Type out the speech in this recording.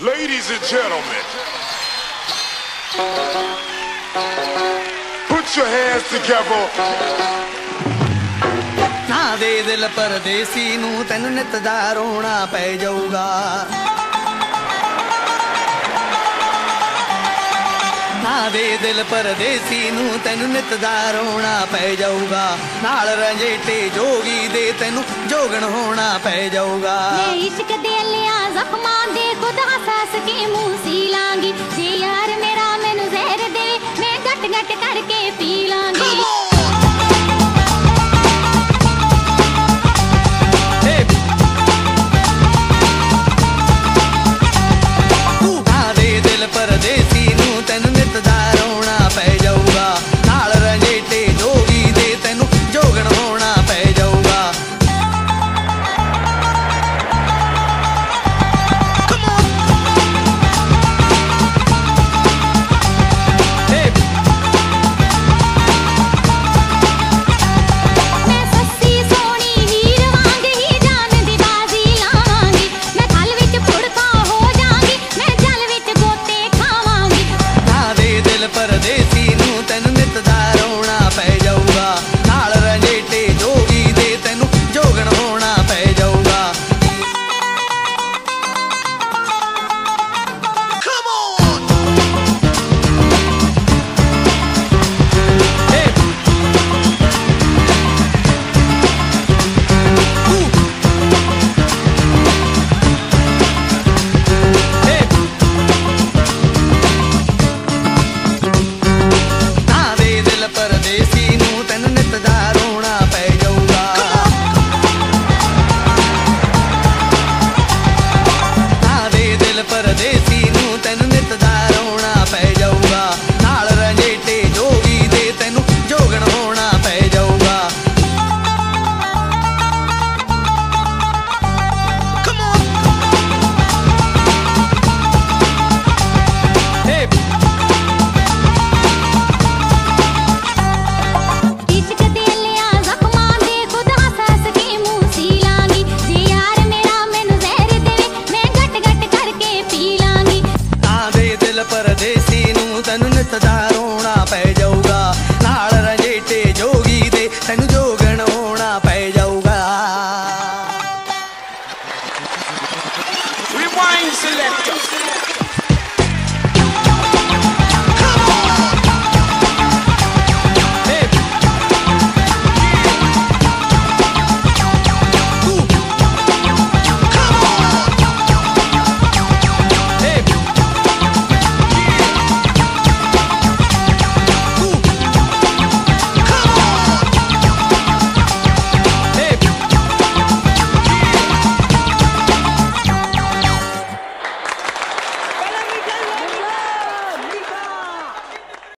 Ladies and gentlemen, put your hands together. ਨਾ ਦੇ ਦਿਲ ਪਰਦੇਸੀ ਨੂੰ ਤੈਨੂੰ ਨਿਤ ਦਾ ਰੋਣਾ ਪੈ ਜਾਊਗਾ ਨਾ ਦੇ ਦਿਲ ਪਰਦੇਸੀ ਨੂੰ ਤੈਨੂੰ ਨਿਤ ਦਾ ਰੋਣਾ ਪੈ ਜਾਊਗਾ। ਨਾਲ ਰੰਜੇਟੇ ਜੋਗੀ ਦੇ ਤੈਨੂੰ ਜੋਗਣ ਹੋਣਾ ਪੈ ਜਾਊਗਾ। ਮੈਂ ਇਸ਼ਕ ਦੇ ਲਿਆ ਜ਼ਖਮਾਂ ਦੇ ਖੁਦ ਹੱਸ ਕੇ ਮੂੰਹ ਸੀ ਲਾਂਗੀ। ਜੇ ਯਾਰ ਮੇਰਾ ਮੈਨੂੰ ਜ਼ਹਿਰ ਦੇ ਮੈਂ ਘਟ ਘਟ ਕਰਕੇ